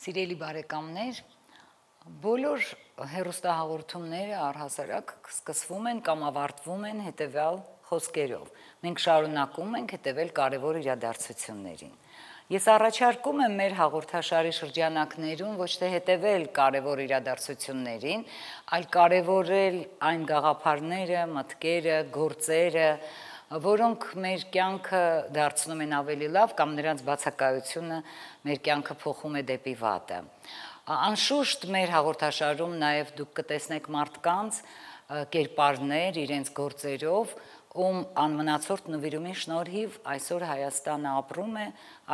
Սիրելի բարեկամներ, բոլոր հերոստահաղորդումները առհասարակ սկսվում են կամ ավարտվում են հետևյալ խոսքերով։ Մենք շարունակում ենք հետևել կարևոր իրադարձություններին։ Ես առաջարկում եմ մեր հաղորդաշարի շրջանակներում ոչ թե հետևել կարևոր իրադարձություններին, այլ կարևորել այն գաղափարները, մտքերը, գործերը, որոնք մեր կյանքը դարձնում են ավելի լավ կամ նրանց բացակայությունը մեր կյանքը փոխում է դեպի վատը։ Անշուշտ մեր հաղորդաշարում նաև դուք կտեսնեք մարդկանց կերպարներ իրենց գործերով, ում անմնացորդ նվիրումի շնորհիվ այսօր Հայաստանը ապրում է,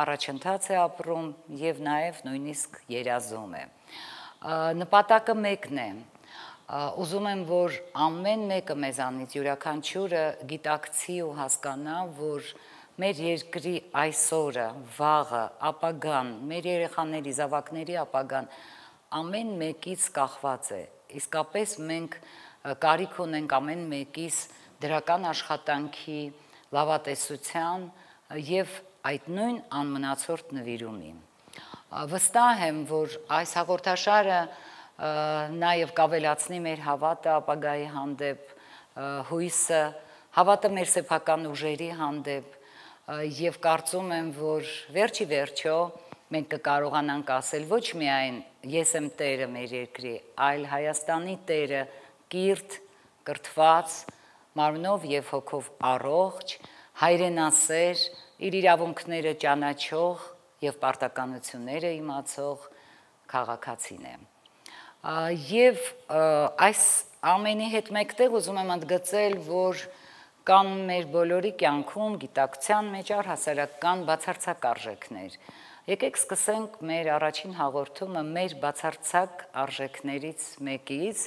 առաջընթաց է ապրում եւ նաև նույնիսկ երազում է։ Նպատակը մեկն է, ուզում եմ, որ ամեն մեկը մեզանից յուրաքանչյուրը գիտակցի ու հասկանա, որ մեր երկրի այսօրը, վաղը, ապագան, մեր երեխաների, զավակների ապագան ամեն մեկից կախված է։ Իսկապես մենք կարիք ունենք ամեն մեկից դրական աշխատանքի, լավատեսության եւ այդ նույն անմնացորդ նվիրումի։ Վստահ եմ, որ այս հաղորդաշարը նաև կավելացնի մեր հավատը ապագայի հանդեպ, հույսը, հավատը մեր սեփական ուժերի հանդեպ եւ կարծում եմ, որ վերջի վերջո մենք կկարողանանք ասել ոչ միայն ես եմ Տերը մեր երկրի, այլ Հայաստանի Տերը կիրթ, կրթված, մարմնով եւ հոգով առողջ, հայրենասեր, իր իրավունքները ճանաչող եւ պարտականությունները իմացող քաղաքացին է եւ այս ամենի հետ մեկտեղ ուզում եմ ընդգծել, որ կան մեր բոլորի կյանքում գիտակցության մեջ առհասարակ բացարձակ արժեքներ։ Եկեք սկսենք մեր առաջին հաղորդումը մեր բացարձակ արժեքներից մեկից,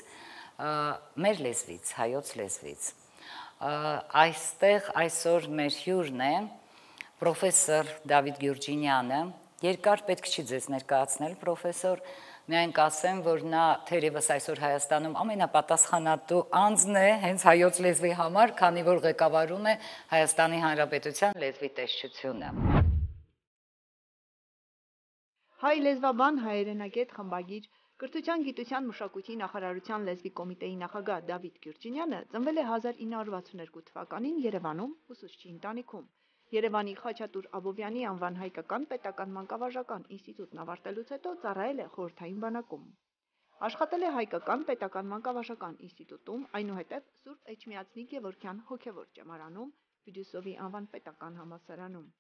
մեր լեզվից, հայոց լեզվից։ Այստեղ այսօր մեր հյուրն է պրոֆեսոր Դավիթ Գյուրջինյանը։ Երկար պետք չի ձեզ ներկայացնել, պրոֆեսոր, Միայն կասեմ, որ նա թերևս այսօր Հայաստանում ամենապատասխանատու անձն է հենց հայոց լեզվի համար, քանի որ ղեկավարում է Հայաստանի Հանրապետության լեզվի տեսչությունը։ Հայ լեզվաբան հայերենագետ խմբագիր Կրթության, գիտության, մշակույթի նախարարության լեզվի կոմիտեի նախագահ Դավիթ Գյուրջինյանը ծնվել է 1962 թվականին Երևանում ուսուցչի ընտանիքում։ Երևանի Խաչատուր Աբովյանի անվան հայկական պետական մանկավարժական ինստիտուտն ավարտելուց հետո ծառայել է խորհրդային բանակում։ Աշխատել է հայկական պետական մանկավարժական ինստիտուտում, այնուհետև Սուրբ Էջմիածնի Գևորգյան հոգևոր ճեմարանում, Բյուդիսովի անվան պետական համալսարանում։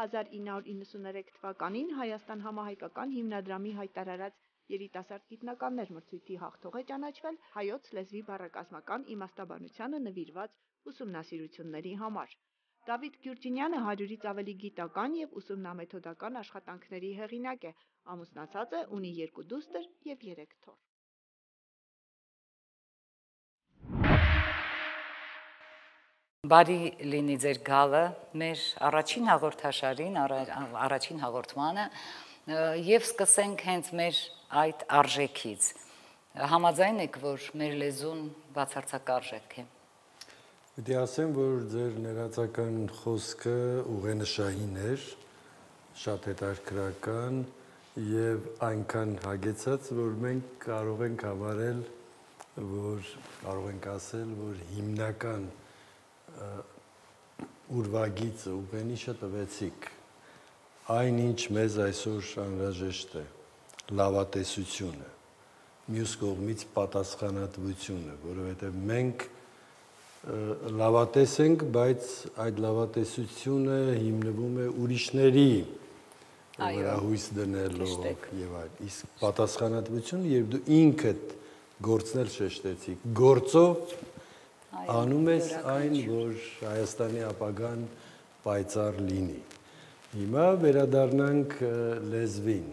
1993 թվականին Հայաստան համահայկական հիմնադրամի հայտարարած երիտասարդ գիտնականներ մրցույթի հաղթող է ճանաչվել հայոց լեզվի բառակազմական իմաստաբանությանը նվիրված ուսումնասիրությունների համար։ Դավիթ Գյուրջինյանը 100-ից ավելի գիտական եւ ուսումնամեթոդական աշխատանքների հեղինակ է։ Ամուսնացած է, ունի երկու դուստր եւ 3 թոռ։ Բարի լինի ձեր գալը մեր առաջին հաղորդաշարին, առաջին հաղորդմանը եւ սկսենք հենց մեր այդ արժեքից։ Համաձայն եք, որ մեր լեզուն բացարձակ արժեք է։ Պետք է ասեմ, որ ձեր ներածական խոսքը ուղենշային էր, շատ հետաքրքրական եւ այնքան հագեցած, որ մենք կարող ենք համարել, որ կարող ենք ասել, որ հիմնական ուրվագիծը ուղենիշը տվեցիք այն ինչ մեզ այսօր անհրաժեշտ է լավատեսությունը մյուս կողմից պատասխանատվությունը որովհետեւ մենք լավատես ենք, բայց այդ լավատեսությունը հիմնվում է ուրիշների վրա հույս դնելով եւ այլ։ Իսկ պատասխանատվությունը, երբ դու ինքդ գործնել շեշտեցիք, գործով անում ես այն, որ Հայաստանի ապագան պայծառ լինի։ Հիմա վերադառնանք լեզվին։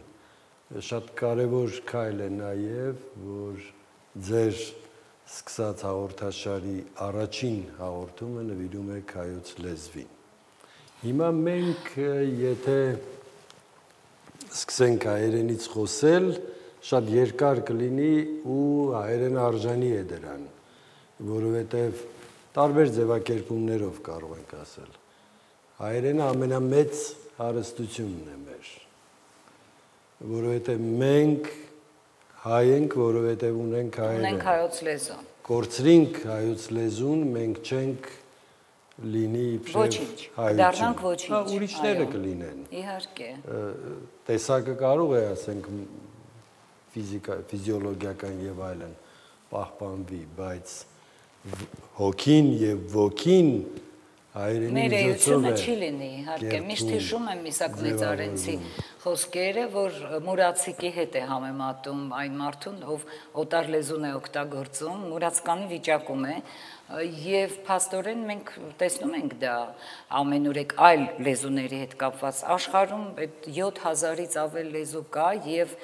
Շատ կարևոր քայլ է նաև, որ ձեր սկսած հաղորդաշարի առաջին հաղորդումը նվիրում է հայոց լեզվին։ Հիմա մենք եթե սկսենք հայերենից խոսել, շատ երկար կլինի ու հայերենը արժանի է դրան, որովհետև տարբեր ձևակերպումներով կարող ենք ասել։ Հայերենը ամենամեծ հարստությունն է մեր։ որովհետև մենք հայ ենք, որովհետև ունենք հայերեն։ Ունենք հայոց լեզու։ Կորցրինք հայոց լեզուն, մենք չենք լինի իբրև Ոչինչ, կդառնանք ոչինչ, Հա, ուրիշները կլինեն։ Իհարկե։ Տեսակը կարող է, ասենք, ֆիզիկա, ֆիզիոլոգիական եւ այլն պահպանվի, բայց հոգին եւ ոգին հայերենի Մեր միջոցով էությունը է։ չի լինի, իհարկե։ Միշտ հիշում եմ Իսակ Մեծարենցի խոսքերը, որ մուրացիկի հետ է համեմատում այն մարդուն, ով օտար լեզուն է օգտագործում, մուրացկանի վիճակում է, եւ փաստորեն մենք տեսնում ենք դա ամենուրեք այլ լեզուների հետ կապված աշխարհում այդ 7000-ից ավել լեզու կա եւ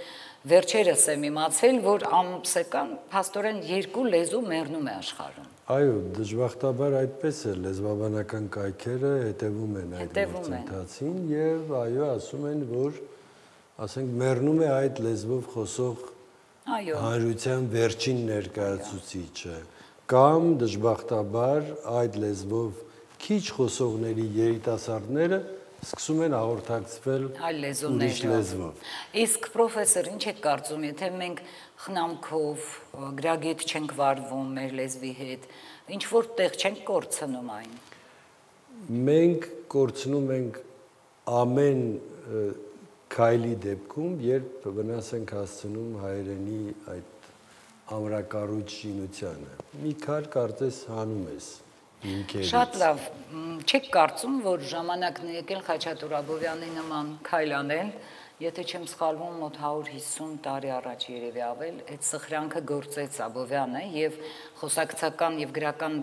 վերջերս եմ իմացել, որ ամսական փաստորեն երկու լեզու մեռնում է աշխարհում։ Այո, դժբախտաբար այդպես է, լեզվաբանական կայքերը հետևում են այդ գործընթացին եւ այո, ասում են, որ ասենք մեռնում է այդ լեզվով խոսող Այո։ հանրության վերջին ներկայացուցիչը կամ դժբախտաբար այդ լեզվով քիչ խոսողների երիտասարդները սկսում են հաղորդակցվել այլ ուրիշ լեզուներով։ լեզվով։ Իսկ պրոֆեսոր, ինչ եք կարծում, եթե մենք խնամքով գրագետ չենք վարվում մեր լեզվի հետ, ինչ որ տեղ չենք կորցնում այն։ Մենք կորցնում ենք ամեն քայլի դեպքում, երբ վնաս ենք հասցնում հայերենի այդ ամրակառույց շինությանը։ Մի քար կարծես հանում ես հիմքերից։ Շատ լավ, չեք կարծում, որ ժամանակն է եկել Խաչատուր Աբովյանի նման քայլ անել, եթե չեմ սխալվում, մոտ 150 տարի առաջ երևի ավել, այդ սխրանքը գործեց Աբովյանը եւ խոսակցական եւ գրական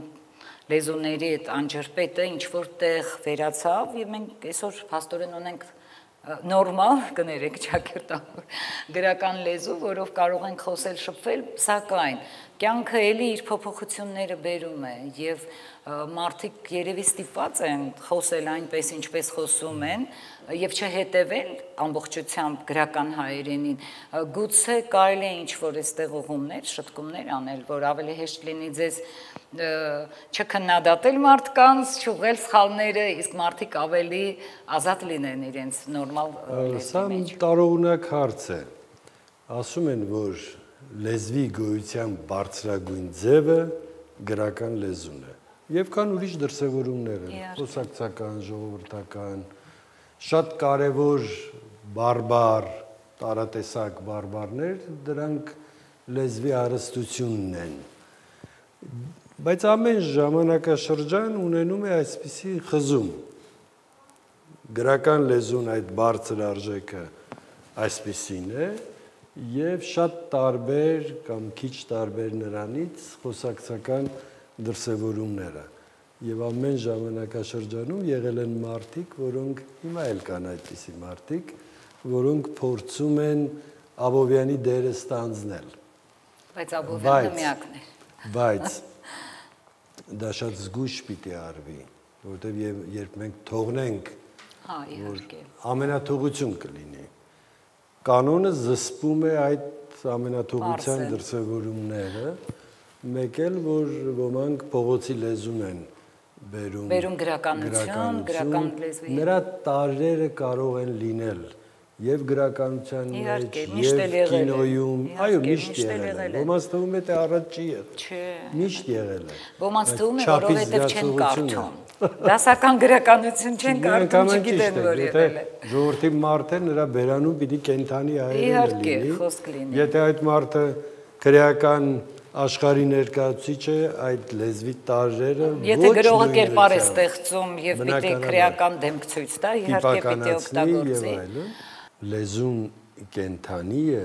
լեզուների այդ անջրպետը ինչ որտեղ վերացավ եւ մենք այսօր փաստորեն ունենք նորմալ կներեք ճակերտավոր գրական լեզու, որով կարող ենք խոսել, շփվել, սակայն կյանքը էլի իր փոփոխությունները բերում է եւ մարդիկ երևի ստիպված են խոսել այնպես ինչպես խոսում են եւ չհետևել ամբողջությամբ գրական հայերենին գուցե կարելի է ինչ որ այստեղ ուղումներ, շտկումներ անել, որ ավելի հեշտ լինի ձեզ չքննադատել մարդկանց, չուղղել սխալները, իսկ մարդիկ ավելի ազատ լինեն իրենց նորմալ Սա տարողունակ հարց է։ Ասում են, որ լեզվի գոյության բարձրագույն ձևը գրական լեզուն է։ Եվ կան ուրիշ դրսևորումներ են, խոսակցական, ժողովրդական, շատ կարևոր բարբար, տարատեսակ բարբարներ, դրանք լեզվի հարստությունն են։ Բայց ամեն ժամանակաշրջան ունենում է այսպիսի խզում գրական լեզուն այդ բարձր արժեքը այսպեսին է եւ շատ տարբեր կամ քիչ տարբեր նրանից խոսակցական դրսևորումները եւ ամեն ժամանակաշրջանում եղել են մարդիկ, որոնք հիմա էլ կան այդպիսի մարդիկ, որոնք փորձում են Աբովյանի դերը ստանձնել Բայց Աբովյանը միակն է։ բայց դա շատ զգույշ պիտի արվի որովհետեւ եւ երբ մենք թողնենք Հա, իհարկե։ ամենաթողություն կլինի։ Կանոնը զսպում է այդ ամենաթողության դրսևորումները, մեկ էլ որ ոմանք փողոցի լեզուն են բերում Բերում գրականություն, գրական լեզվի։ նրա տարրերը կարող են լինել եւ գրականության Իհարկե, մեջ եւ կինոյում, Իհարկե, այո, միշտ եղել է։ Ոմանց թվում է թե առաջ չի եղել։ Չէ։ Միշտ եղել է։ Ոմանց թվում է, որովհետև չեն կարդում։ Դասական գրականություն չեն կարդում, չգիտեն, որ եղել է։ ժողովրդի մարդը նրա բերանում պիտի կենթանի հայերենը Իհարկե, լինի։ խոսք լինի։ Եթե այդ մարդը քրեական աշխարհի ներկայացուցիչ է, այդ լեզվի տարրերը Եթե գրողը կերպար է ստեղծում եւ պիտի քրեական դեմք ցույց տա, իհարկե պիտի օգտագործի։ լեզուն կենթանի է,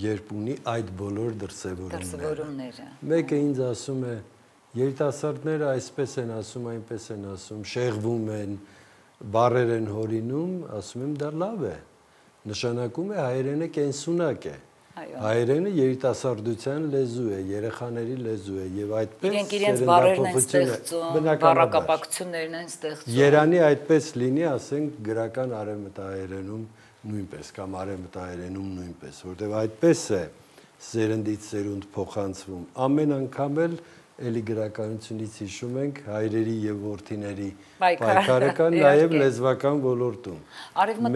երբ ունի այդ բոլոր դրսևորումները։ Դրսևորումները։ Մեկը ինձ ասում է երիտասարդները այսպես են ասում, այնպես են ասում, շեղվում են, բարեր են հորինում, ասում եմ դա լավ է։ Նշանակում է հայերենը կենսունակ է։ Այո։ Հայերենը երիտասարդության լեզու է, երեխաների լեզու է եւ այդպես Իրենք իրենց բարերն են ստեղծում, բնականաբար։ բառակապակցություններն են ստեղծում։ Երանի այդպես լինի, ասենք գրական արևմտահայերենում նույնպես կամ արևմտահայերենում նույնպես, որտեղ այդպես է սերնդից սերունդ փոխանցվում։ Ամեն անգամ էլ էլի գրականությունից հիշում ենք հայրերի եւ որդիների Պայքարը, կան նաեւ լեզվական ոլորտում։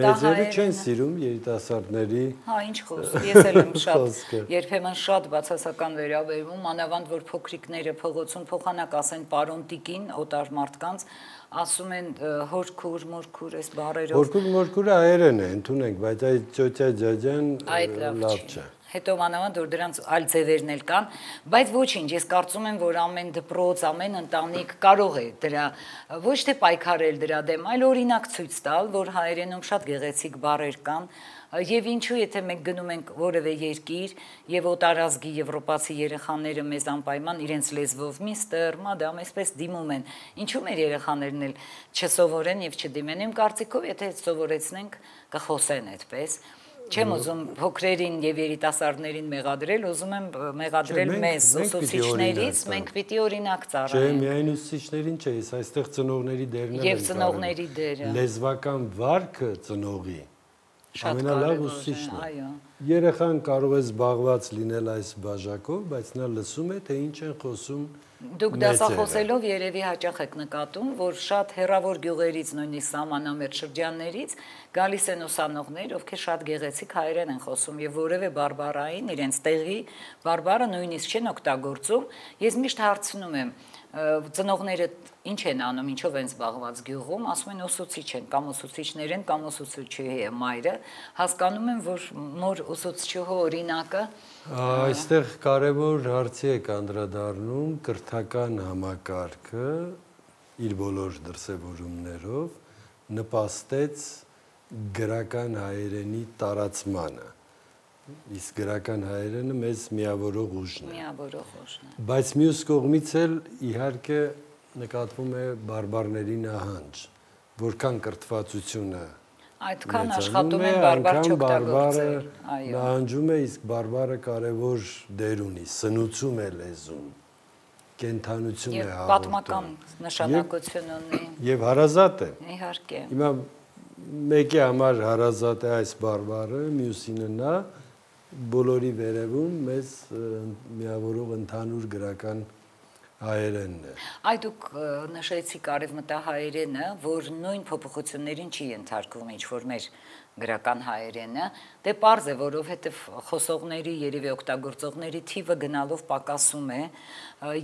Մեծերը չեն սիրում երիտասարդների Հա, ինչ խոսք, ես էլ եմ շատ երբեմն շատ բացասական վերաբերվում, մանավանդ որ փոքրիկները փողոցում փոխանակ ասեն պարոն տիկին օտար մարդկանց, ասում են հորքուր, մորքուր այս բառերով։ Որքուր մորքուրը հայերեն է, ընդունենք, բայց այդ ճոճա ջաջան լավ, չէ։ Հետո մանավանդ որ դրանց այլ ձևերն էլ կան, բայց ոչինչ, ես կարծում եմ, որ ամեն դպրոց, ամեն ընտանիք կարող է դրա ոչ թե պայքարել դրա դեմ, այլ օրինակ ցույց տալ, որ հայերենում շատ գեղեցիկ բառեր կան, Եվ ինչու եթե մենք գնում ենք որևէ երկիր եւ օտարազգի եվրոպացի երեխաները մեզ անպայման իրենց լեզվով միստր, մադամ, այսպես դիմում են։ Ինչու մեր երեխաներն էլ չսովորեն եւ չդիմեն։ Իմ կարծիքով եթե սովորեցնենք կխոսեն այդպես։ Չեմ ուզում փոքրերին եւ երիտասարդներին մեղադրել, ուզում եմ մեղադրել Չէ, մեզ ուսուցիչներից, մենք պիտի օրինակ Չէ, ծառայենք։ միայն ուսուցիչներին չէ, ես այստեղ ծնողների դերն եմ Եվ ծնողների դերը։ Լեզվական վարքը ծնողի Շատ ամենալավ ուսուցիչն է։ այո։ Երեխան կարող է զբաղված լինել այս բաժակով, բայց նա լսում է, թե ինչ են խոսում Դուք դասախոսելով երևի հաճախ եք նկատում, որ շատ հերավոր գյուղերից, նույնիսկ սահմանամերձ շրջաններից գալիս են ուսանողներ, ովքեր շատ գեղեցիկ հայերեն են խոսում եւ որևէ բարբարային իրենց տեղի բարբարը նույնիսկ չեն օգտագործում։ Ես միշտ հարցնում եմ, ծնողները ինչ են անում, ինչով են զբաղված գյուղում, ասում են ուսուցիչ են, կամ ուսուցիչներ են, կամ ուսուցիչուհի է մայրը, հասկանում եմ, որ մոր ուսուցչուհու օրինակը Այստեղ կարևոր հարցի է անդրադառնում կրթական համակարգը իր բոլոր դրսևորումներով նպաստեց գրական հայերենի տարածմանը։ Իսկ գրական հայերենը մեզ միավորող ուժն է։ միավորող ուժն է։ Բայց մյուս կողմից էլ իհարկե նկատվում է բարբարների նահանջ, որքան կրթվածությունը Այդքան աշխատում են բարբար չօգտագործել։ Այո։ նահանջում է, իսկ բարբարը կարևոր դեր ունի, սնուցում է լեզուն, կենթանություն է Եվ հաղորդում։ պատմական նշանակություն ունի։ Եվ հարազատ է։ Իհարկե։ Հիմա մեկի համար հարազատ է այս բարբարը, մյուսինը նա բոլորի վերևում մեզ միավորող ընդհանուր գրական հայերենն է։ Այ դուք նշեցիք արևմտահայերենը, որ նույն փոփոխություններին չի ենթարկվում ինչ որ մեր գրական հայերենը, դե པարզ է, որովհետև խոսողների երևի օգտագործողների թիվը գնալով պակասում է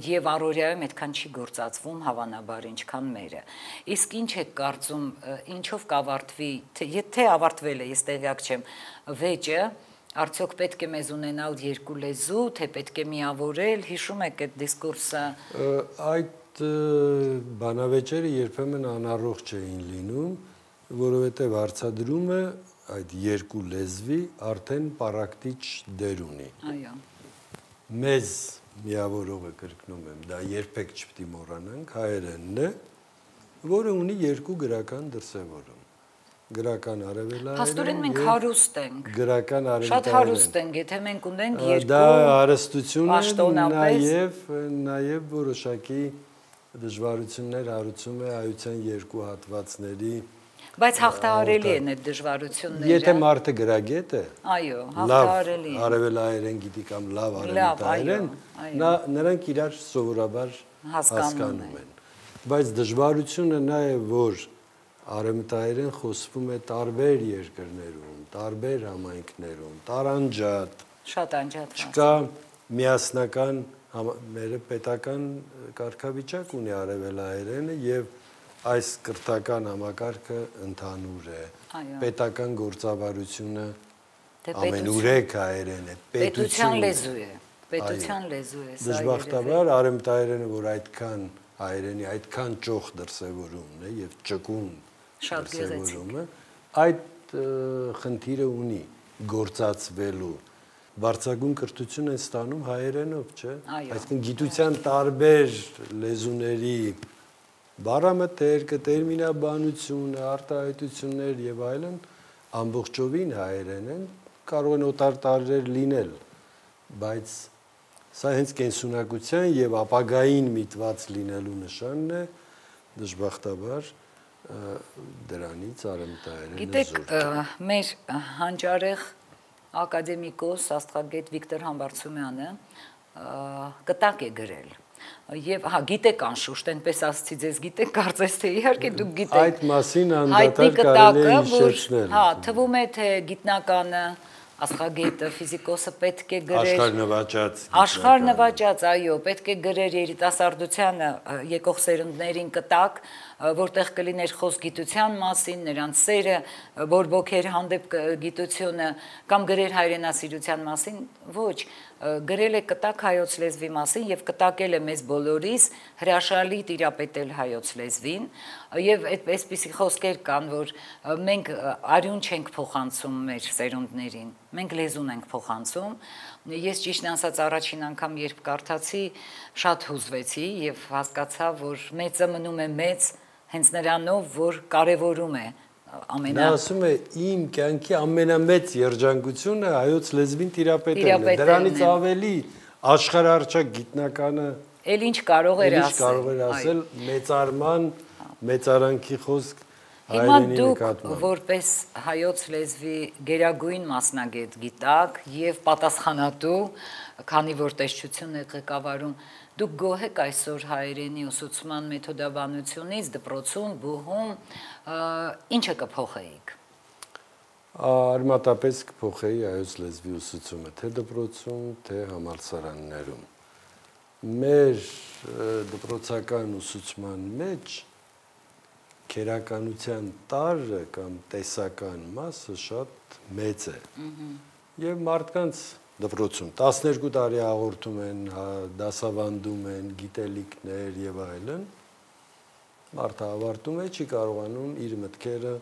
եւ առօրյայում այդքան չի գործածվում հավանաբար ինչքան մերը։ Իսկ ինչ է կարծում, ինչով կավարտվի, թե ավարտվել է, ես տեղյակ չեմ, վեճը Արդյոք պետք է մեզ ունենալ երկու լեզու, թե պետք է միավորել, հիշում եք այդ դիսկուրսը։ Այդ բանավեճերը երբեմն անառողջ էին լինում, որովհետև հարցադրումը այդ երկու լեզվի արդեն պարակտիչ դեր ունի։ Այո։ Մեզ միավորողը կրկնում եմ, դա երբեք չպետք է մոռանանք, հայերենն է, որը ունի երկու գրական դրսևորում։ Գրական արևելահայերեն։ Փաստորեն մենք հարուստ ենք։ Գրական արևելահայերեն։ Շատ հարուստ ենք, եթե մենք ունենք երկու Դա հարստություն է, նաև նաև որոշակի դժվարություններ հարուցում է այության երկու հատվածների։ բայց հաղթահարելի են այդ դժվարությունները։ Եթե մարդը գրագետ է, այո, հաղթահարելի են։ արևելահայերեն գիտի կամ լավ այո։ նա նրանք իրար սովորաբար հասկանում են։ Բայց դժվարությունը նա է, որ արևմտահայերեն խոսվում է տարբեր երկրներում, տարբեր համայնքներում, տարանջատ, Շատ անջատ։ չկա միասնական մերը պետական կարգավիճակ ունի արևելահայերենը եւ այս կրթական համակարգը ընդհանուր է Այո։ պետական գործավարությունը Դե ամենուրեք հայերեն է պետության լեզու է։ Պետության լեզու է դժբախտաբար արեմտայերենը որ այդքան հայերենի այդքան ճոխ դրսևորումն է եւ ճկուն Շատ գեղեցիկ։ այդ խնդիրը ունի գործածվելու բարձագույն կրթություն են ստանում հայերենով, չէ՞։ Այսինքն գիտության տարբեր լեզուների բառամթեր, տերմինաբանություն, արտահայտություններ եւ այլն ամբողջովին հայերեն են, կարող են օտար տարրեր լինել, բայց սա հենց կենսունակության եւ ապագային միտված լինելու նշանն է դժբախտաբար դրանից արեմտայերենը Գիտեք, զուրկ ը, մեր հանճարեղ ակադեմիկոս աստղագետ Վիկտոր Համբարձումյանը կտակ է գրել Եվ հա գիտեք անշուշտ, այնպես ասացի ձեզ գիտեք, կարծես թե իհարկե դուք գիտեք։ Այդ մասին անդադար կարելի է հիշեցնել։ Հա, թվում է թե գիտնականը աստղագետը, ֆիզիկոսը պետք է գրեր աշխարհ նվաճած աշխարհ նվաճած, այո, պետք է գրեր երիտասարդությանը եկող սերունդներին կտակ, որտեղ կլիներ խոսք գիտության մասին, նրանց սերը, բորբոքեր հանդեպ գիտությունը կամ գրեր հայրենասիրության մասին, ոչ, գրել է կտակ հայոց լեզվի մասին եւ կտակել է մեզ բոլորիս հրաշալի տիրապետել հայոց լեզվին եւ այդպեսպիսի խոսքեր կան, որ մենք արյուն չենք փոխանցում մեր սերունդներին, մենք լեզուն ենք փոխանցում։ Ես ճիշտն ասած առաջին անգամ երբ կարդացի, շատ հուզվեցի եւ հասկացա, որ մեծը մնում է մեծ հենց նրանով, որ կարևորում է ամենա Նա ասում է իմ կյանքի ամենամեծ երջանկությունը հայոց լեզվին տիրապետելն է։ Դրանից ավելի աշխարհարչակ գիտնականը Էլ ինչ կարող էր ասել։ Ինչ կարող էր ասել մեծարման, մեծարանքի խոսք Հիմա դուք որպես հայոց լեզվի գերագույն մասնագետ գիտակ եւ պատասխանատու, քանի որ տեսչությունն եք ղեկավարում, դուք գոհ եք այսօր հայերենի ուսուցման մեթոդաբանությունից դպրոցում, բուհում, ինչը կփոխեիք։ Արմատապես կփոխեի այոց լեզվի ուսուցումը, թե դպրոցում, թե համալսարաններում։ Մեր դպրոցական ուսուցման մեջ քերականության տարը կամ տեսական մասը շատ մեծ է։ Եվ մարդկանց դպրոցում 12 տարի հաղորդում են, հա, դասավանդում են գիտելիքներ եւ այլն, մարդը ավարտում է, չի կարողանում իր մտքերը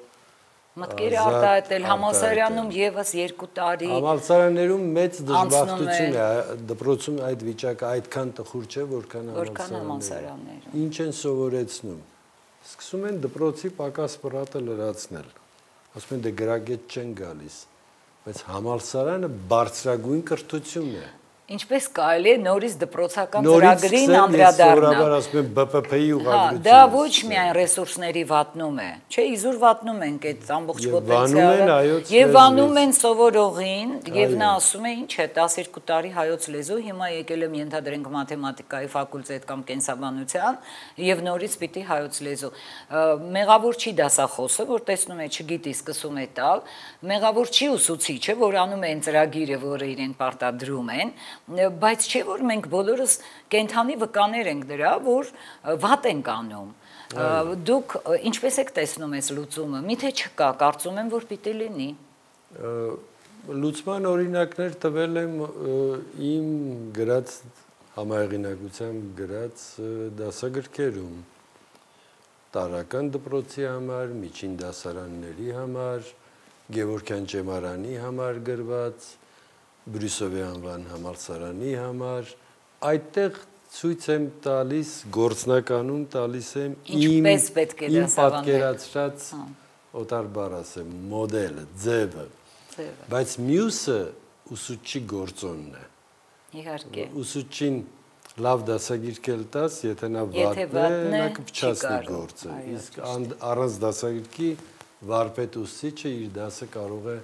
մտքերը արտահայտել համալսարանում եւս 2 տարի համալսարաններում մեծ դժբախտություն է դպրոցում այդ վիճակը այդքան տխուր չէ որքան համալսարաններում ինչ են սովորեցնում սկսում են դպրոցի պակաս պրատը լրացնել։ Ասում են դե գրագետ չեն գալիս, բայց համալսարանը բարձրագույն կրթությունն է։ Ինչպես կարելի է նորից դպրոցական ծրագրին անդրադառնալ։ Սովորաբար ասում են ԲՊՓ-ի ուղղագրությունը։ Դա ոչ միայն ռեսուրսների վատնում է, չէ, իզուր վատնում ենք այդ ամբողջ պոտենցիալը։ Եվ վանում են սովորողին, եւ նա ասում է, ինչ է, 12 տարի հայոց լեզու, հիմա եկել եմ ենթադրենք մաթեմատիկայի ֆակուլտետ կամ կենսաբանության, եւ նորից պիտի հայոց լեզու։ Մեղավոր չի դասախոսը, որ տեսնում է, չգիտի, սկսում է տալ, մեղավոր չի ուսուցիչը, որ անում է այն ծրագիրը, որը իրեն պարտադրում են, բայց չէ որ մենք բոլորս կենթանի վկաներ ենք դրա, որ վատ ենք անում։ Դուք ինչպես եք տեսնում այս լուծումը։ Միթե չկա, կարծում եմ, որ պիտի լինի։ Լուծման օրինակներ տվել եմ իմ գրած համայղինակությամբ գրած դասագրքերում տարական դպրոցի համար, միջին դասարանների համար, Գևորգյան ճեմարանի համար գրված Բրյուսովի անվան համալսարանի համար այդտեղ ցույց եմ տալիս գործնականում տալիս եմ իմ իմ պատկերացրած հա։ օտար բառ ասեմ մոդելը ձևը բայց մյուսը ուսուցչի գործոնն է իհարկե ուսուցչին լավ դասագիրքել տաս եթե նա վատն է նա կփչացնի գործը իսկ առանց դասագիրքի վարպետ ուսուցիչը իր դասը կարող է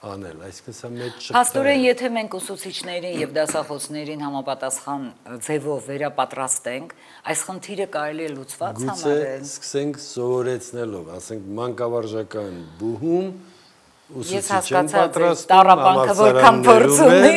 անել, այսինքն սա մեծ շփթ է։ Փաստորեն, եթե մենք ուսուցիչներին եւ դասախոսներին համապատասխան ձևով վերապատրաստենք, այս խնդիրը կարելի է լուծված համարել։ Գուցե սկսենք սովորեցնելով, ասենք մանկավարժական բուհում Ես հասկացա տարապանքը որքան փորձ ունի։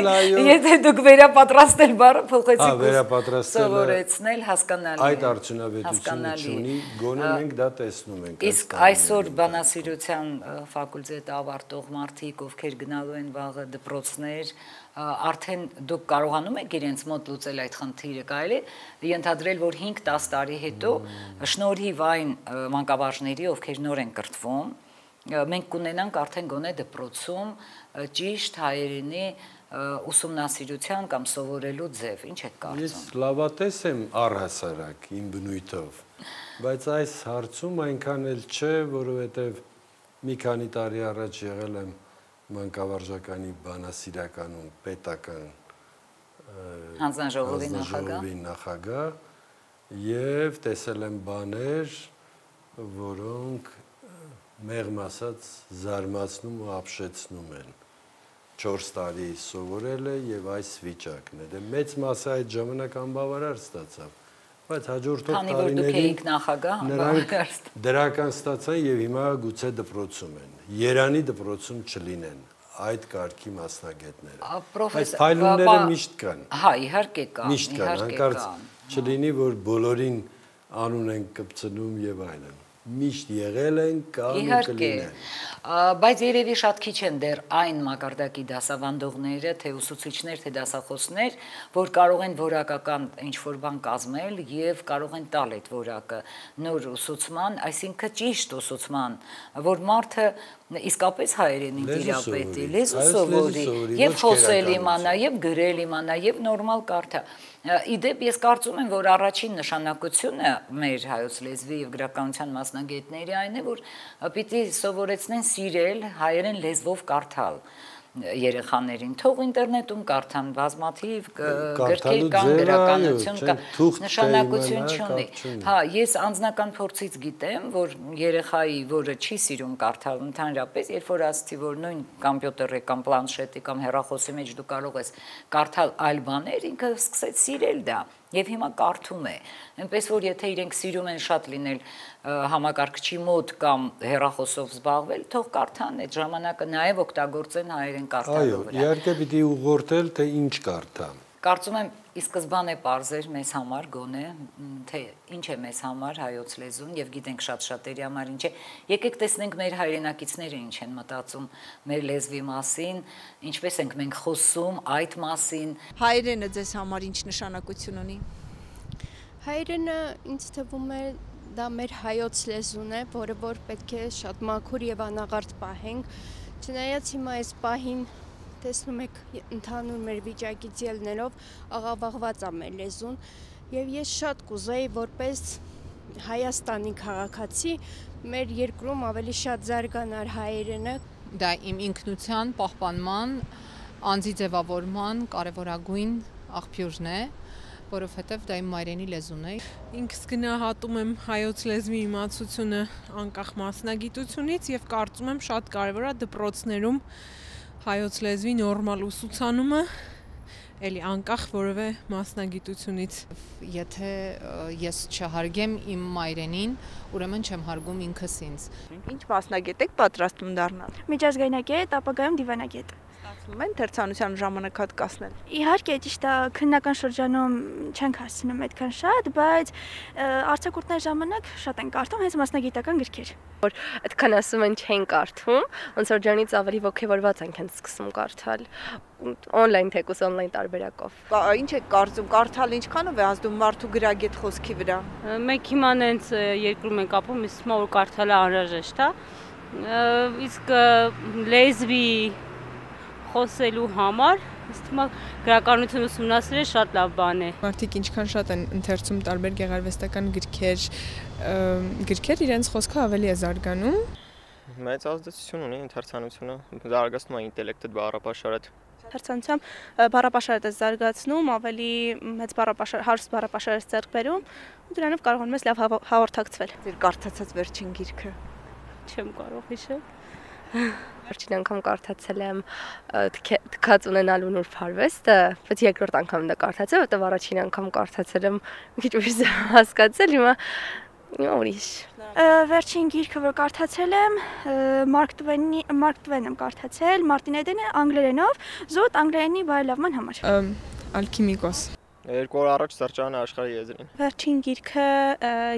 Եթե դուք վերապատրաստել բառը փոխեցիք վերապատրաստել սովորեցնել հասկանալի։ Այդ արդյունավետությունը ունի, գոնե մենք դա տեսնում ենք։ Իսկ այսօր բանասիրության ֆակուլտետը ավարտող մարդիկ, ովքեր գնալու են վաղը դպրոցներ, արդեն դուք կարողանում եք իրենց մոտ լուծել այդ խնդիրը, կարելի ենթադրել, որ 5-10 տարի հետո շնորհիվ այն մանկավարժների, ովքեր նոր են կրթվում, մենք կունենանք արդեն գոնե դպրոցում ճիշտ հայերենի ուսումնասիրության կամ սովորելու ձև։ Ինչ եք կարծում։ Ես լավատես եմ առհասարակ իմ բնույթով, բայց այս հարցում այնքան էլ չէ, որովհետև մի քանի տարի առաջ եղել եմ մանկավարժականի բանասիրականում պետական հանձնաժողովի նախագահ նախագահ եւ տեսել եմ բաներ, որոնք մեղմ ասած զարմացնում ու ապշեցնում են։ 4 տարի սովորել է եւ այս վիճակն է։ Դե մեծ մասը այդ ժամանակ անբավարար ստացավ բայց հաջորդող տարիներին նրանք դրական ստացան եւ հիմա գուցե դպրոցում են։ Երանի դպրոցում չլինեն այդ կարգի մասնագետները։ Բայց փայլունները միշտ կան։ Հա, իհարկե կան, Միշտ կան, հանկարծ կան։ չլինի, որ բոլորին անուն են կպցնում եւ այլն։ Միշտ եղել են, Իհարկե, կլինեն։ բայց երևի շատ քիչ են դեռ այն մակարդակի դասավանդողները, թե ուսուցիչներ, թե դասախոսներ, որ կարող են որակական ինչ-որ բան կազմել եւ կարող են տալ այդ որակը նոր ուսուցման, այսինքն ճիշտ ուսուցման, որ մարդը իսկապես հայերենին սովորի, լեզու սովորի, եւ խոսել իմանա, եւ գրել իմանա, եւ նորմալ կարդա։ Ա, Իդեպ ես կարծում եմ, որ առաջին նշանակությունը մեր հայոց լեզվի եւ գրականության մասնագետների այն է, որ պիտի սովորեցնեն սիրել հայերեն լեզվով կարդալ երեխաներին թող ինտերնետում կարդան բազմաթիվ գրքեր կան գրականություն կա նշանակություն չունի։ հա ես անձնական փորձից գիտեմ որ երեխայի որը չի սիրում կարդալ ընդհանրապես երբ որ ասցի որ նույն համբյուտերի կամ պլանշետի կամ հեռախոսի մեջ դու կարող ես կարդալ այլ բաներ ինքը սկսեց սիրել դա եւ հիմա կարդում է այնպես որ եթե իրենք սիրում են շատ լինել համակարգչի մոտ կամ հեռախոսով զբաղվել թող կարդան այդ ժամանակը նաեւ օգտագործեն հայերեն Այո, կարդալու վրա իհարկե պիտի ուղղորդել, թե ինչ կարդա։ Կարծում եմ ի սկզբանե parzեր մեզ համար գոնե թե ինչ է մեզ համար հայոց լեզուն եւ գիտենք շատ շատերի համար ինչ է եկեք տեսնենք մեր հայրենակիցները ինչ են մտածում մեր լեզվի մասին ինչպես ենք մենք խոսում այդ մասին Հայերենը ձեզ համար ինչ նշանակություն ունի։ Հայրենը ինձ թվում է դա մեր հայոց լեզուն է, որը որ պետք է շատ մաքուր եւ անաղարտ պահենք։ Չնայած հիմա այս պահին տեսնում եք ընդհանուր մեր վիճակից ելնելով աղավաղված է մեր լեզուն եւ ես շատ կուզեի որպես Հայաստանի քաղաքացի մեր երկրում ավելի շատ զարգանար հայերենը դա իմ ինքնության պահպանման, անձի ձևավորման կարևորագույն աղբյուրն է, որովհետև դա իմ մայրենի լեզուն է։ Ինքս գնահատում եմ հայոց լեզվի իմացությունը անկախ մասնագիտությունից եւ կարծում եմ շատ կարեւոր է դպրոցներում հայոց լեզվի նորմալ ուսուցանումը էլի անկախ որևէ մասնագիտությունից Եթե ես չհարգեմ իմ մայրենին, ուրեմն չեմ հարգում ինքս ինձ։ Ինչ մասնագետ եք պատրաստում դառնալ։ միջազգայնագետ, ապագայում դիվանագետ։ Ստացվում են թերցանության ժամանակ հատկացնել։ Իհարկե, ճիշտ է, քննական շրջանում չենք հասցնում այդքան շատ, բայց արձակուրդների ժամանակ շատ են կարդում հենց մասնագիտական գրքեր։ այդքան ասում են չեն կարդում, ոնց որ ջանից ավելի ողջևորված ենք հենց սկսում կարդալ on-line թեկուս on-line տարբերակով։ Ինչ եք կարծում, կարդալ ինչքանով է ազդում մարդու գրագետ խոսքի վրա։ Մենք հիմա նենց երկրում ենք ապրում, իսկ հիմա որ կարդալը անհրաժեշտ է։ Իսկ լեզվի խոսելու համար ըստ հիմա գրականություն ուսումնասիրել շատ լավ բան է։ մարդիկ ինչքան շատ են ընթերցում տարբեր գեղարվեստական գրքեր գրքեր իրենց խոսքը ավելի է զարգանում մեծ ազդեցություն ունի ընթերցանությունը զարգացնում է ինտելեկտը բառապաշարը Հերցանությամբ բառապաշարը զարգացնում, ավելի մեծ բառապաշար, հարուստ բառապաշար ես ձեռք բերում, ու դրանով կարողանում ես լավ հաղորդակցվել։ Ձեր կարդացած վերջին գիրքը։ Չեմ կարող հիշել։ Վերջին անգամ կարդացել եմ թքած ունենալու նոր փարվեստը, բայց երկրորդ անգամ դա կարդացել, որտեղ առաջին անգամ կարդացել եմ մի քիչ ուրիշ հասկացել, հիմա հիմա ուրիշ։ Վերջին գիրքը, որ կարդացել եմ, Մարկ Տվենի Մարկ Տվեն եմ կարդացել, Մարտին Էդենը անգլերենով, զոտ անգլերենի բարելավման համար։ ալքիմիկոս երկու օր առաջ սրճարանը աշխարհի եզրին Վերջին գիրքը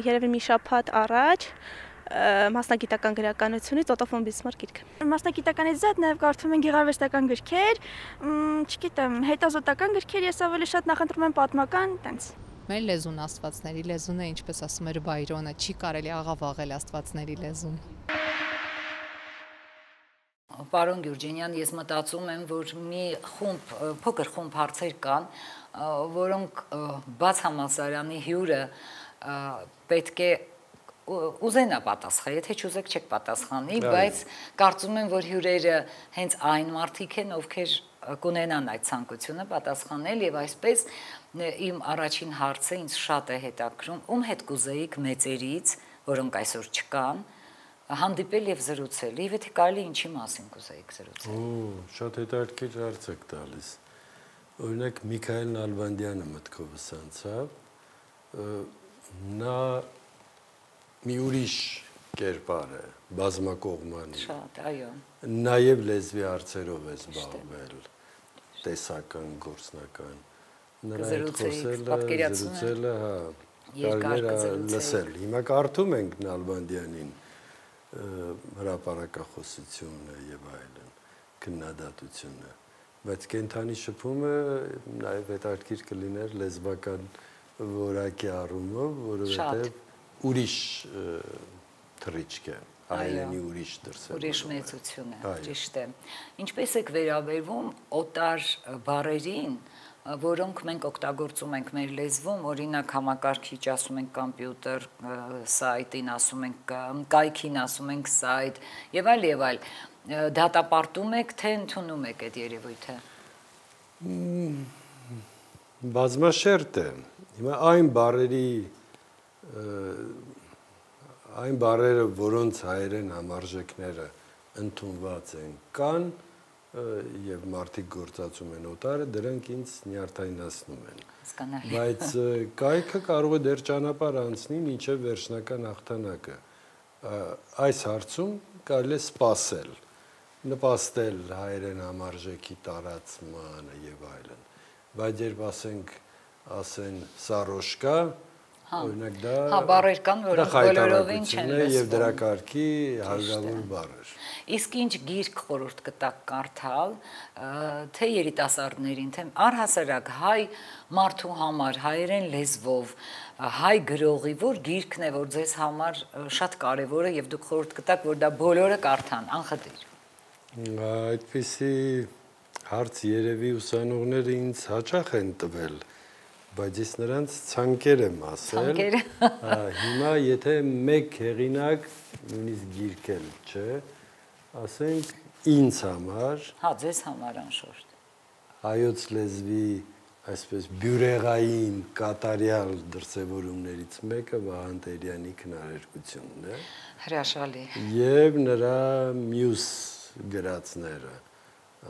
երևի մի շաբաթ առաջ մասնագիտական գրականությունից Օտո ֆոն Բիսմարկ գիրքը։ Մասնագիտականից զատ նաև կարդում են գեղարվեստական գրքեր, չգիտեմ, հետազոտական գրքեր, ես ավելի շատ նախընտրում եմ պատմական, տենց։ Մեր լեզուն աստվածների լեզուն է, ինչպես ասում էր Բայրոնը, չի կարելի աղավաղել աստվածների լեզուն։ Պարոն Գյուրջենյան, ես մտածում եմ, որ մի խումբ, փոքր խումբ հարցեր կան, որոնք բաց համասարանի հյուրը պետք է ուզենա պատասխան, եթե չուզեք չեք պատասխանի, բայց կարծում եմ, որ հյուրերը հենց այն մարդիկ են, ովքեր կունենան այդ ցանկությունը պատասխանել եւ այսպես իմ առաջին հարցը ինձ շատ է հետաքրում, ում հետ կուզեիք մեծերից, որոնք այսօր չկան, հանդիպել եւ զրուցել։ Եվ եթե կարելի ինչի մասին կուզեիք զրուցել։ Օ, շատ հետաքրքիր հարց եք տալիս։ Օրինակ Միքայել Նալբանդյանը մտքովս անցավ, նա մի ուրիշ կերպար է, բազմակողմանի։ Շատ, այո։ Նաև լեզվի հարցերով է զբաղվել, տեսական, գործնական։ Նրա հետ խոսելը, զրուցելը, հա, է լսել։ Հիմա կարդում ենք Նալբանդյանին հրապարակախոսությունը եւ այլն, քննադատությունը բայց կենթանի շփումը նաև հետաքրքիր կլիներ լեզվական որակի առումով, որովհետև ուրիշ թրիչք է հայերենի ուրիշ դրսևորում։ Ուրիշ մեծություն է, ճիշտ է։ Ինչպես եք վերաբերվում օտար բարերին, որոնք մենք օգտագործում ենք մեր լեզվում, օրինակ համակարգիչ ասում ենք համբյուտեր, սայթին ասում ենք, կայքին ասում ենք սայթ եւ այլ եւ այլ դատապարտում եք, թե ընդունում եք այդ երևույթը։ Բազմաշերտ է։ Հիմա այն բարերի այն բարերը, որոնց հայերեն համարժեքները ընդունված են կան եւ մարդիկ գործածում են օտարը, դրանք ինձ նյարդայնացնում են։ Հասկանալի։ Բայց կայքը կարող է դեր ճանապարհ անցնի մինչև վերջնական հաղթանակը։ Այս հարցում կարելի է սпасել, նպաստել հայերեն համարժեքի տարածմանը եւ այլն։ Բայց երբ ասենք, ասեն Սարոշկա, ասեն, Օրինակ դա Հա, բառեր կան, որոնք բոլորովին չեն լսվում։ Եվ դրա կարգի հարյուրավոր բառեր։ Իսկ ինչ գիրք խորհուրդ կտակ կարդալ, թե երիտասարդներին, թե առհասարակ հայ մարդու համար հայերեն լեզվով, հայ գրողի, որ գիրքն է, որ ձեզ համար շատ կարևոր է եւ դուք խորհուրդ կտակ, որ դա բոլորը կարդան, անխտիր։ Այդպիսի հարց երևի ուսանողները ինձ հաճախ են տվել բայց ես նրանց ցանկեր եմ ասել։ Ցանկերը։ Հիմա եթե մեկ հեղինակ նույնիսկ գիրքել, չէ, ասենք ինձ համար, հա, ձեզ համար անշուշտ։ Հայոց լեզվի այսպես բյուրեղային կատարյալ դրսևորումներից մեկը Վահան Տերյանի քնարերգությունն է։ Հրաշալի։ Եվ նրա մյուս գրածները,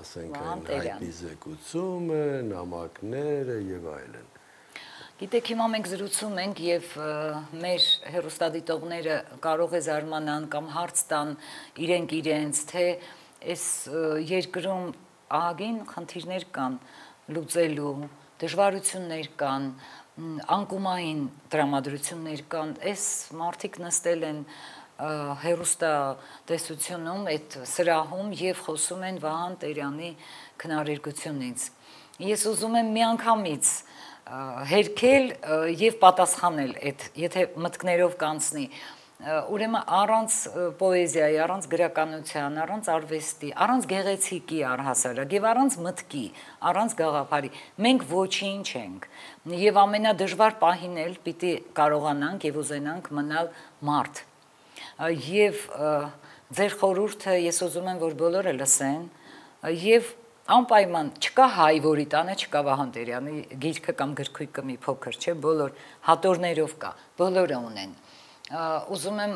ասենք այն հայտնի զեկուցումը, նամակները եւ այլն։ Գիտեք, հիմա մենք զրուցում ենք եւ մեր հերոստադիտողները կարող է զարմանան կամ հարց տան իրենք իրենց, թե այս երկրում ահագին խնդիրներ կան լուծելու, դժվարություններ կան, անկումային տրամադրություններ կան, այս մարդիկ նստել են հերոստա տեսությունում, այդ սրահում եւ խոսում են Վահան Տերյանի քնարերգությունից։ Ես ուզում եմ միանգամից հերքել եւ պատասխանել այդ եթե մտքներով կանցնի ուրեմն առանց պոեզիայի, առանց գրականության, առանց արվեստի, առանց գեղեցիկի առհասարակ եւ առանց մտքի, առանց գաղափարի մենք ոչինչ ենք։ Եվ ամենադժվար պահին էլ պիտի կարողանանք եւ ուզենանք մնալ մարդ։ Եվ ձեր խորհուրդը ես ուզում եմ որ բոլորը լսեն եւ անպայման չկա հայ, որի տանը չկա Վահան Տերյանի գիրքը կամ գրքույկը մի փոքր, չէ, բոլոր հատորներով կա, բոլորը ունեն։ Ուզում եմ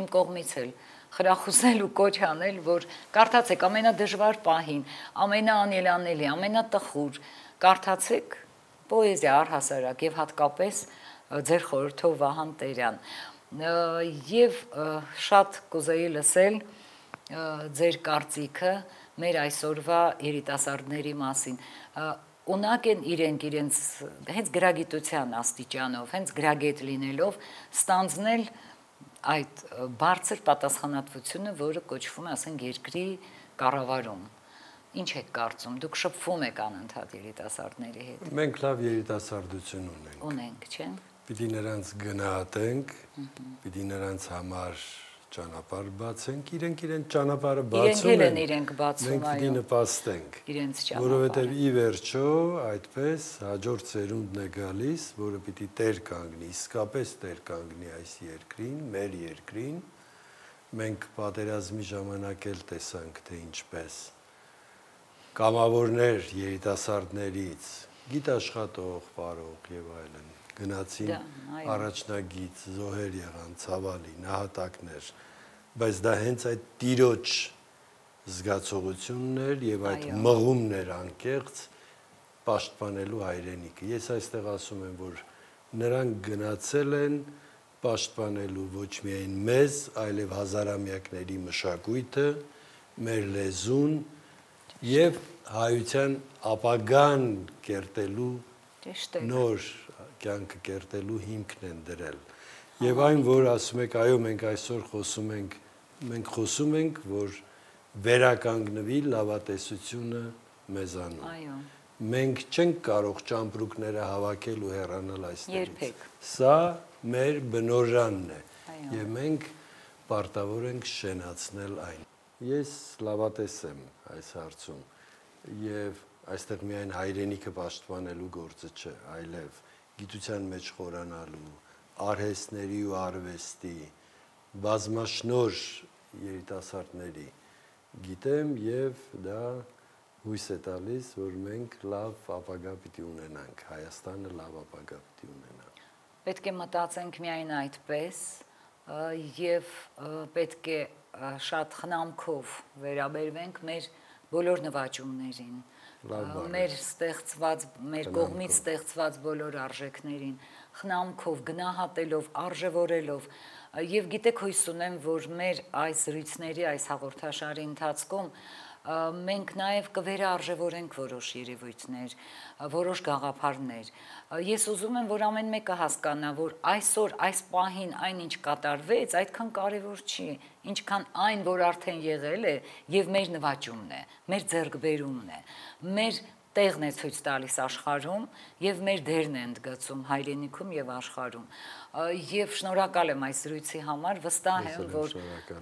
իմ կողմից էլ խրախուսել ու կոչ անել, որ կարդացեք ամենադժվար պահին, ամենաանելանելի, ամենատխուր, կարդացեք պոեզիա առհասարակ եւ հատկապես ձեր խորհրդով Վահան Տերյան։ Եվ շատ կուզեի լսել ձեր կարծիքը մեր այսօրվա երիտասարդների մասին ունակ են իրենք իրենց հենց գրագիտության աստիճանով, հենց գրագետ լինելով ստանձնել այդ բարձր պատասխանատվությունը, որը կոչվում է, ասենք, երկրի կառավարում։ Ինչ եք կարծում։ Դուք շփվում եք անընդհատ երիտասարդների հետ։ Մենք լավ երիտասարդություն ունենք։ Ունենք, չէ՞։ Պիտի նրանց գնահատենք, պիտի նրանց համար ճանապարհ բացենք, իրենք իրենց ճանապարհը բացում են։ Իրենք են իրենք բացում, այո։ Մենք պիտի նպաստենք։ Իրենց ճանապարհը։ Որովհետև ի վերջո այդպես հաջորդ ծերունդն է գալիս, որը պիտի տեր կանգնի, իսկապես տեր կանգնի այս երկրին, մեր երկրին։ Մենք պատերազմի ժամանակ էլ տեսանք, թե ինչպես կամավորներ երիտասարդներից, գիտաշխատող, բարող եւ այլն գնացին առաջնագից զոհեր եղան ցավալի նահատակներ բայց դա հենց այդ տիրոջ զգացողությունն էր եւ այդ մղումն էր անկեղծ պաշտպանելու հայրենիքը։ Ես այստեղ ասում եմ, որ նրանք գնացել են պաշտպանելու ոչ միայն մեզ, այլև հազարամյակների մշակույթը, մեր լեզուն եւ հայության ապագան կերտելու նոր կյանքը կերտելու հիմքն են դրել։ Եվ այն, որ ասում եք, այո, մենք այսօր խոսում ենք, մենք խոսում ենք, որ վերականգնվի լավատեսությունը մեզանում։ Այո։ Մենք չենք կարող ճամպրուկները հավաքել ու հեռանալ այստեղից։ Երբեք։ Սա մեր բնօրրանն է։ Այո։ Եվ մենք պարտավոր ենք շենացնել այն։ Ես լավատես եմ այս հարցում եւ այստեղ միայն հայրենիքը պաշտպանելու գործը չէ, այլև գիտության մեջ խորանալու, արհեստների ու արվեստի, բազմաշնոր երիտասարդների գիտեմ եւ դա հույս է տալիս, որ մենք լավ ապագա պիտի ունենանք, Հայաստանը լավ ապագա պիտի ունենա։ Պետք է մտածենք միայն այդպես եւ պետք է շատ խնամքով վերաբերվենք մեր բոլոր նվաճումներին մեր ստեղծված մեր կողմից ստեղծված բոլոր արժեքներին խնամքով գնահատելով արժևորելով եւ գիտեք հույս ունեմ որ մեր այս զրույցների այս հաղորդաշարի ընթացքում մենք նաև կվերարժևորենք որոշ երևույթներ, որոշ գաղափարներ։ Ես ուզում եմ, որ ամեն մեկը հասկանա, որ այսօր այս պահին այնինչ կատարվեց, այդքան կարևոր չի, ինչքան այն, որ արդեն եղել է եւ մեր նվաճումն է, մեր ձեռքբերումն է, մեր տեղն է ցույց տալիս աշխարհում եւ մեր դերն է ընդգծում հայրենիքում եւ աշխարհում։ Եվ շնորհակալ եմ այս զրույցի համար, վստահ եմ, որ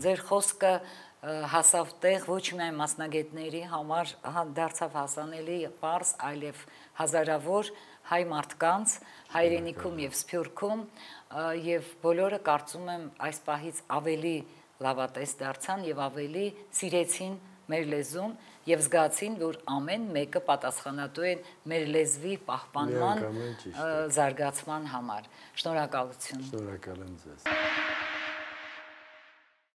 ձեր խոսքը ը, հասավ տեղ ոչ միայն մասնագետների համար հա, դարձավ հասանելի པարս, այլև հազարավոր հայ մարդկանց հայրենիքում եւ Սփյուռքում եւ բոլորը կարծում եմ այս պահից ավելի լավատես դարձան եւ ավելի սիրեցին մեր լեզուն եւ զգացին, որ ամեն մեկը պատասխանատու է մեր լեզվի պահպանման զարգացման համար։ Շնորհակալություն։ Շնորհակալ եմ ձեզ։